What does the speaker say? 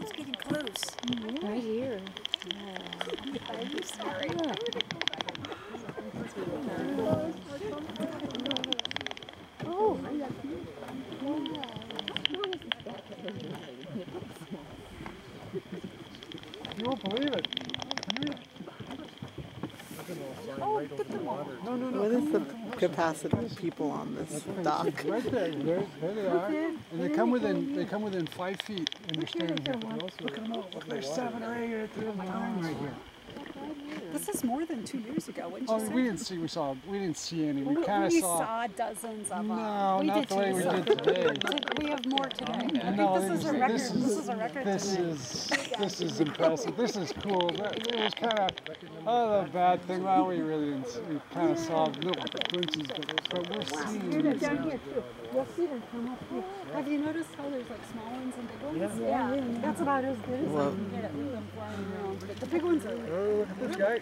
it's getting close. Right here. Yeah. I'm sorry? Oh, you won't believe it. No, no, no. What is the capacity of people on this dock? Right there, there, there they are. And they come within, they come within five feet and they're standing here. Look at them all. Look, there's seven or eight at the time right here. This is more than two years ago, wouldn't you Oh, say? we didn't see, we saw, we didn't see any. We We- kind of we saw. saw dozens of them. No, uh, we not did the way too. we did today. We have more today. Oh, I think No, this is a record. this This is- is a record This today. is, this is impressive. This is cool. It was kind of, oh, the bad thing, well, we really didn't, see- we kind of saw little glimpses, but, but we're seeing. this. You'll see them come up here. Have you noticed how there's like small ones and big ones? Yeah, yeah. That's about as good as I Well- can get it with them flying around. But the big ones are like Oh, look at this guy.